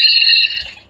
Yeah.